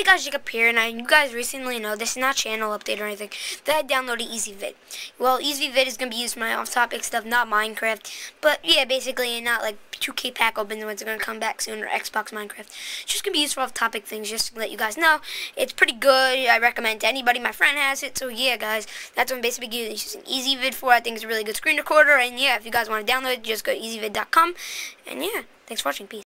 Hey guys, Jacob here, and I, you guys recently know this is not channel update or anything, that I downloaded Ezvid. Well, Ezvid is going to be used for my off-topic stuff, not Minecraft. But yeah, basically not like 2K pack opens ones are going to come back soon, or Xbox Minecraft. It's just going to be used for off-topic things, just to let you guys know. It's pretty good. I recommend to anybody. My friend has it, so yeah, guys. That's what I'm basically using Ezvid for. I think it's a really good screen recorder, and yeah, if you guys want to download it, just go to ezvid.com. And yeah, thanks for watching. Peace.